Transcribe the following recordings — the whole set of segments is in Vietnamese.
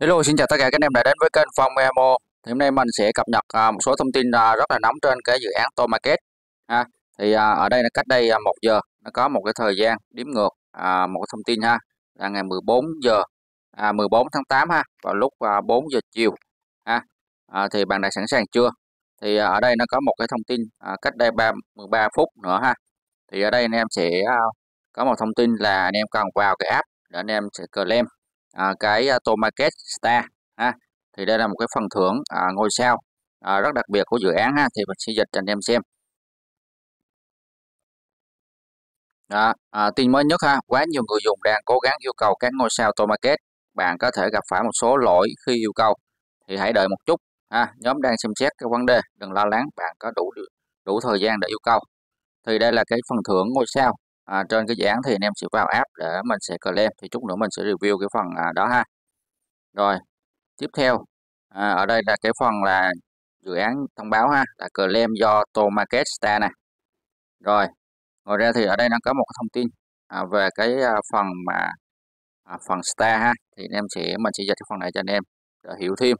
Hello, xin chào tất cả các anh em đã đến với kênh Phong Emo. Thì hôm nay mình sẽ cập nhật à, một số thông tin à, rất là nóng trên cái dự án To Market. Ha. Thì à, ở đây là cách đây à, 1 giờ nó có một cái thời gian đếm ngược à, một cái thông tin ha là ngày 14 giờ à, 14 tháng 8 ha vào lúc à, 4 giờ chiều ha. À, thì bạn đã sẵn sàng chưa? Thì à, ở đây nó có một cái thông tin à, cách đây 3 13 phút nữa ha. Thì ở đây anh em sẽ à, có một thông tin là anh em cần vào cái app để anh em sẽ claim à, cái à, Tomarket Star ha. Thì đây là một cái phần thưởng à, ngôi sao à, rất đặc biệt của dự án ha thì mình sẽ dịch cho anh em xem. Đó, à, tin mới nhất ha quá nhiều người dùng đang cố gắng yêu cầu các ngôi sao Tomarket bạn có thể gặp phải một số lỗi khi yêu cầu. Thì hãy đợi một chút ha nhóm đang xem xét cái vấn đề đừng lo lắng bạn có đủ đủ thời gian để yêu cầu. Thì đây là cái phần thưởng ngôi sao à, trên cái dự án thì anh em sẽ vào app để mình sẽ claim thì chút nữa mình sẽ review cái phần à, đó ha. Rồi tiếp theo à, ở đây là cái phần là dự án thông báo ha là claim do to market star này rồi ngoài ra thì ở đây nó có một thông tin à, về cái à, phần mà à, phần star ha thì anh em sẽ mình sẽ dịch cái phần này cho anh em để hiểu thêm.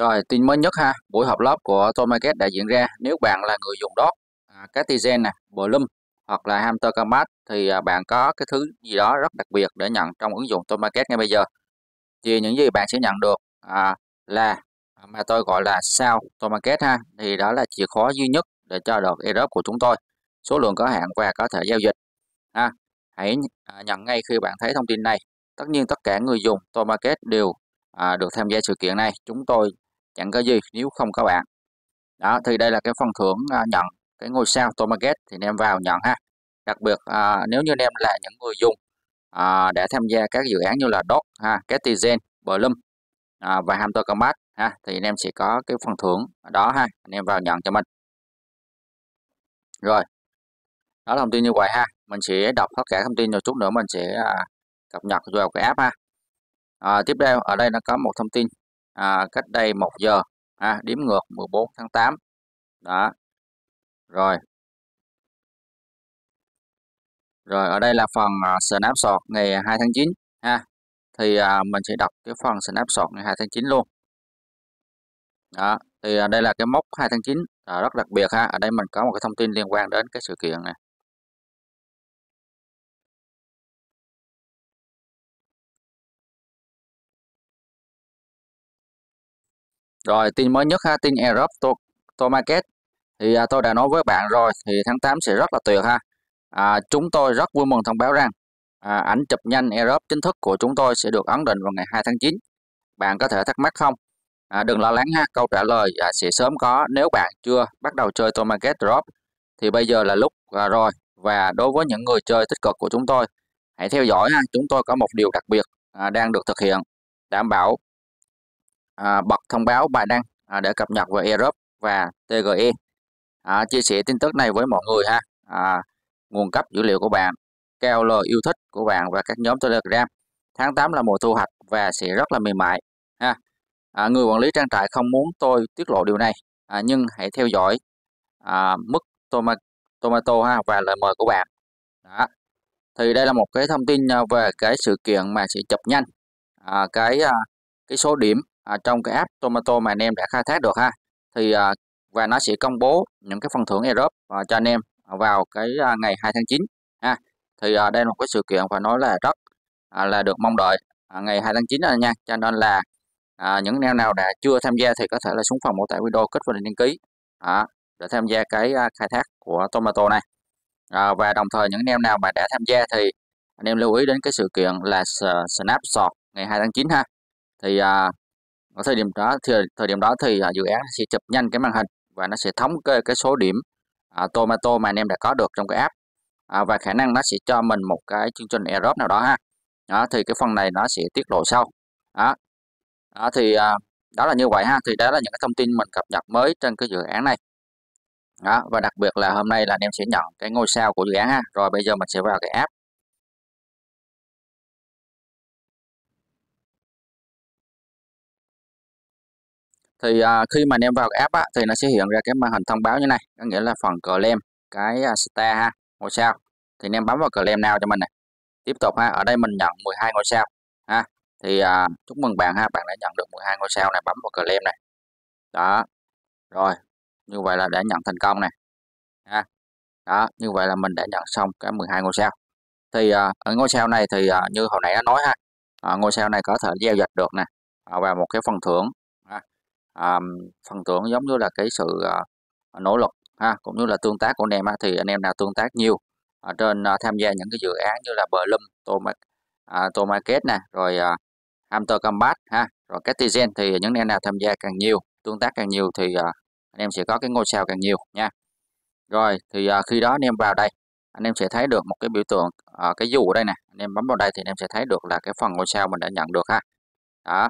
Rồi, tin mới nhất ha, buổi họp lớp của Tom Market đã diễn ra. Nếu bạn là người dùng DOT, à, Cartizen nè, Bloom hoặc là Hamster Combat thì à, bạn có cái thứ gì đó rất đặc biệt để nhận trong ứng dụng Tom Market ngay bây giờ. Thì những gì bạn sẽ nhận được à, là à, mà tôi gọi là sao Tom Market ha, thì đó là chìa khóa duy nhất để cho được Europe của chúng tôi. Số lượng có hạn và có thể giao dịch. Ha. Hãy à, nhận ngay khi bạn thấy thông tin này. Tất nhiên tất cả người dùng Tom Market đều à, được tham gia sự kiện này. Chúng tôi chẳng có gì nếu không có bạn. Đó thì đây là cái phần thưởng uh, nhận cái ngôi sao Tomaget thì anh em vào nhận ha. Đặc biệt uh, nếu như anh em là những người dùng uh, để tham gia các dự án như là Dot ha Ketizen Bloom uh, và Hamster Combat ha thì anh em sẽ có cái phần thưởng đó ha anh em vào nhận cho mình. Rồi đó là thông tin như vậy ha mình sẽ đọc tất cả thông tin rồi chút nữa mình sẽ uh, cập nhật vào cái app ha. À, tiếp theo ở đây nó có một thông tin à, cách đây 1 giờ. À, đếm ngược 14 tháng 8 đó. Rồi. Rồi ở đây là phần uh, snapshot ngày 2 tháng 9 ha. Thì uh, mình sẽ đọc cái phần snapshot ngày 2 tháng 9 luôn. Đó thì uh, đây là cái mốc 2 tháng 9 uh, rất đặc biệt ha. Ở đây mình có một cái thông tin liên quan đến cái sự kiện này. Rồi tin mới nhất ha, tin Europe to, to Market thì à, tôi đã nói với bạn rồi thì tháng 8 sẽ rất là tuyệt ha. À, chúng tôi rất vui mừng thông báo rằng à, ảnh chụp nhanh Europe chính thức của chúng tôi sẽ được ấn định vào ngày 2 tháng 9. Bạn có thể thắc mắc không? À, đừng lo lắng ha, câu trả lời à, sẽ sớm có nếu bạn chưa bắt đầu chơi to Market Drop thì bây giờ là lúc à, rồi và đối với những người chơi tích cực của chúng tôi hãy theo dõi ha, chúng tôi có một điều đặc biệt à, đang được thực hiện đảm bảo à, bật thông báo bài đăng à, để cập nhật về Europe và TGE. À, chia sẻ tin tức này với mọi người ha. À, nguồn cấp dữ liệu của bạn, KOL yêu thích của bạn và các nhóm Telegram. Tháng 8 là mùa thu hoạch và sẽ rất là mềm mại. Ha. À, người quản lý trang trại không muốn tôi tiết lộ điều này, à, nhưng hãy theo dõi à, mức toma, tomato ha và lời mời của bạn. Đó. Thì đây là một cái thông tin à, về cái sự kiện mà sẽ chụp nhanh à, cái à, cái số điểm à, trong cái app Tomato mà anh em đã khai thác được ha thì à, và nó sẽ công bố những cái phần thưởng airdrop à, cho anh em vào cái à, ngày 2 tháng 9 ha. Thì à, đây là một cái sự kiện phải nói là rất à, là được mong đợi à, ngày 2 tháng 9 này nha. Cho nên là à, những em nào đã chưa tham gia thì có thể là xuống phòng mô tả video kích vào đăng ký à, để tham gia cái à, khai thác của Tomato này. À, và đồng thời những anh em nào mà đã tham gia thì anh em lưu ý đến cái sự kiện là Snapshot ngày 2 tháng 9 ha. Thì à, ở thời điểm đó thì thời điểm đó thì à, dự án sẽ chụp nhanh cái màn hình và nó sẽ thống kê cái số điểm à, tomato mà anh em đã có được trong cái app. À, và khả năng nó sẽ cho mình một cái chương trình airdrop nào đó ha. Đó thì cái phần này nó sẽ tiết lộ sau. Đó, đó thì à, đó là như vậy ha. Thì đó là những cái thông tin mình cập nhật mới trên cái dự án này. Đó và đặc biệt là hôm nay là anh em sẽ nhận cái ngôi sao của dự án ha. Rồi bây giờ mình sẽ vào cái app. Thì à, khi mà anh em vào cái app á, thì nó sẽ hiện ra cái màn hình thông báo như này có nghĩa là phần claim cái uh, star ha ngôi sao. Thì anh em bấm vào claim nào cho mình này. Tiếp tục ha ở đây mình nhận 12 ngôi sao ha. Thì à, chúc mừng bạn ha bạn đã nhận được 12 ngôi sao này bấm vào claim này. Đó rồi như vậy là đã nhận thành công này ha. Đó như vậy là mình đã nhận xong cái 12 ngôi sao. Thì à, ở ngôi sao này thì à, như hồi nãy đã nói ha à, ngôi sao này có thể giao dịch được nè à, và một cái phần thưởng. À, phần thưởng giống như là cái sự à, nỗ lực ha cũng như là tương tác của anh em ha. thì anh em nào tương tác nhiều ở trên à, tham gia những cái dự án như là Blum, Tomac, à, Tomarket nè rồi à, Hunter Combat ha rồi Catizen thì những anh em nào tham gia càng nhiều tương tác càng nhiều thì à, anh em sẽ có cái ngôi sao càng nhiều nha. Rồi thì à, khi đó anh em vào đây anh em sẽ thấy được một cái biểu tượng à, cái dù ở đây nè anh em bấm vào đây thì anh em sẽ thấy được là cái phần ngôi sao mình đã nhận được ha. Đó.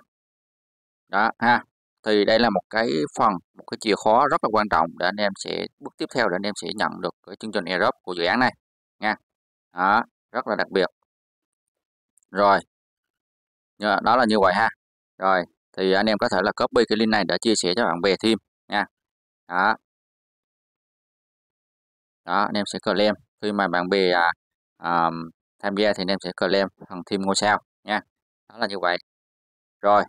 Đó ha thì đây là một cái phần một cái chìa khóa rất là quan trọng để anh em sẽ bước tiếp theo để anh em sẽ nhận được cái chương trình airdrop của dự án này nha. Đó rất là đặc biệt. Rồi. Đó là như vậy ha. Rồi thì anh em có thể là copy cái link này để chia sẻ cho bạn bè thêm nha. Đó. Đó anh em sẽ claim. Khi mà bạn bè à, à, tham gia thì anh em sẽ claim thằng thêm ngôi sao nha. Đó là như vậy. Rồi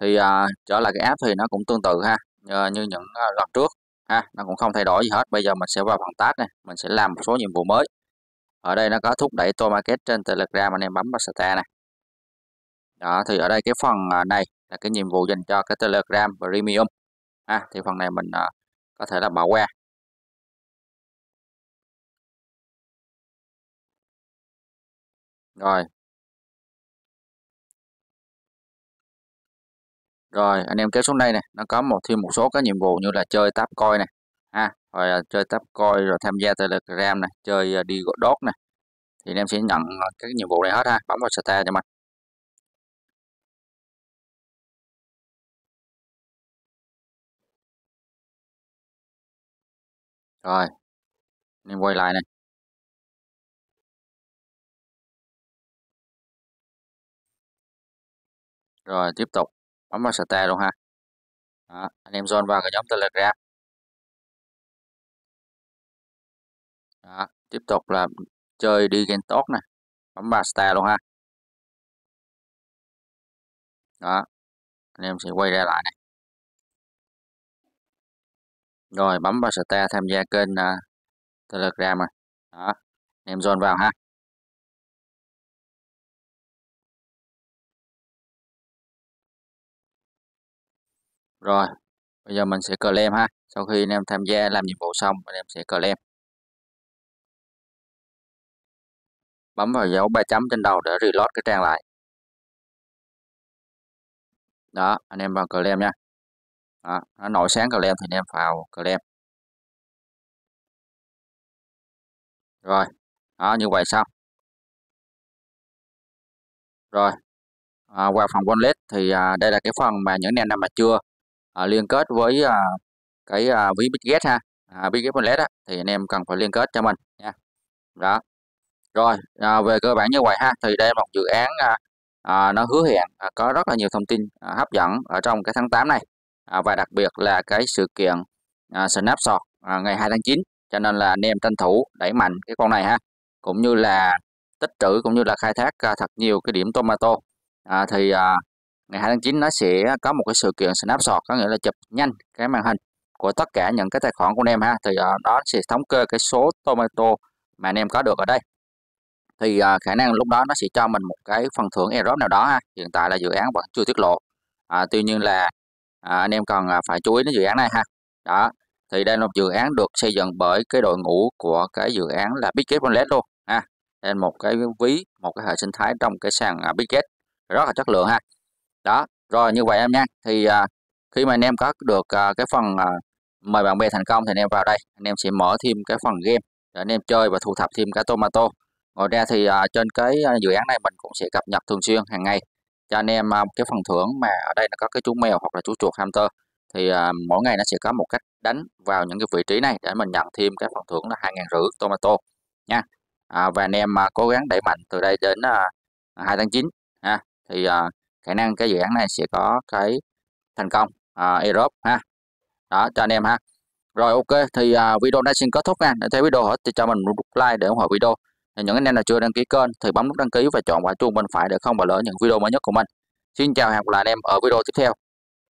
thì à, trở lại cái app thì nó cũng tương tự ha như, như những à, lần trước ha nó cũng không thay đổi gì hết. Bây giờ mình sẽ vào phần task này mình sẽ làm một số nhiệm vụ mới. Ở đây nó có thúc đẩy to market trên telegram anh em bấm vào start này đó thì ở đây cái phần à, này là cái nhiệm vụ dành cho cái telegram premium ha thì phần này mình à, có thể là bỏ qua. Rồi rồi, anh em kéo xuống đây này. Nó có một, thêm một số cái nhiệm vụ như là chơi tap coi này. Ha, rồi à, chơi tap coi rồi tham gia telegram này, chơi à, đi đi đốt này. Thì anh em sẽ nhận à, các nhiệm vụ này hết ha. Bấm vào start cho mình. Rồi, anh em quay lại này. Rồi, tiếp tục bấm vào start luôn ha. Đó, anh em join vào cái nhóm telegram. Đó, tiếp tục là chơi đi game tốt nè. Bấm vào start luôn ha. Đó anh em sẽ quay ra lại này. Rồi bấm vào start tham gia kênh uh, telegram rồi. Đó anh em join vào ha. Rồi bây giờ mình sẽ claim ha. Sau khi anh em tham gia làm nhiệm vụ xong anh em sẽ claim. Bấm vào dấu ba chấm trên đầu để reload cái trang lại. Đó anh em vào claim nha. Đó, nó nổi sáng claim thì anh em vào claim. Rồi đó như vậy xong. Rồi à, qua phần wallet thì à, đây là cái phần mà những anh em nào mà chưa à, liên kết với à, cái à, ví Bitget ha. À, Bitget Wallet á, thì anh em cần phải liên kết cho mình nha. Đó. Rồi à, về cơ bản như vậy ha thì đây là một dự án à, à, nó hứa hẹn à, có rất là nhiều thông tin à, hấp dẫn ở trong cái tháng 8 này. À, và đặc biệt là cái sự kiện à, Snapshot à, ngày 2 tháng 9 cho nên là anh em tranh thủ đẩy mạnh cái con này ha. Cũng như là tích trữ cũng như là khai thác à, thật nhiều cái điểm tomato. À, thì à, ngày 2 tháng 9 nó sẽ có một cái sự kiện snapshot có nghĩa là chụp nhanh cái màn hình của tất cả những cái tài khoản của anh em ha. Thì à, uh, nó sẽ thống kê cái số tomato mà anh em có được ở đây. Thì uh, khả năng lúc đó nó sẽ cho mình một cái phần thưởng airdrop nào đó ha. Hiện tại là dự án vẫn chưa tiết lộ. À, tuy nhiên là à, anh em cần à, phải chú ý đến dự án này ha. Đó thì đây là một dự án được xây dựng bởi cái đội ngũ của cái dự án là Bitget Wallet luôn ha. Đây là một cái ví một cái hệ sinh thái trong cái sàn Bitget rất là chất lượng ha đó rồi như vậy em nha. Thì à, khi mà anh em có được à, cái phần à, mời bạn bè thành công thì anh em vào đây anh em sẽ mở thêm cái phần game để anh em chơi và thu thập thêm cái tomato. Ngoài ra thì à, trên cái à, dự án này mình cũng sẽ cập nhật thường xuyên hàng ngày cho anh em à, cái phần thưởng mà ở đây nó có cái chú mèo hoặc là chú chuột hamster. Thì à, mỗi ngày nó sẽ có một cách đánh vào những cái vị trí này để mình nhận thêm cái phần thưởng là hai ngàn rưỡi tomato nha. À, và anh em à, cố gắng đẩy mạnh từ đây đến à, 2 tháng 9 ha. Thì à, khả năng cái dự án này sẽ có cái thành công à, Europe ha. Đó cho anh em ha. Rồi ok thì à, video đã xin kết thúc nha. Để thấy video hết thì cho mình một like để ủng hộ video. Thì những anh em nào chưa đăng ký kênh thì bấm nút đăng ký và chọn quả chuông bên phải để không bỏ lỡ những video mới nhất của mình. Xin chào hẹn gặp lại anh em ở video tiếp theo.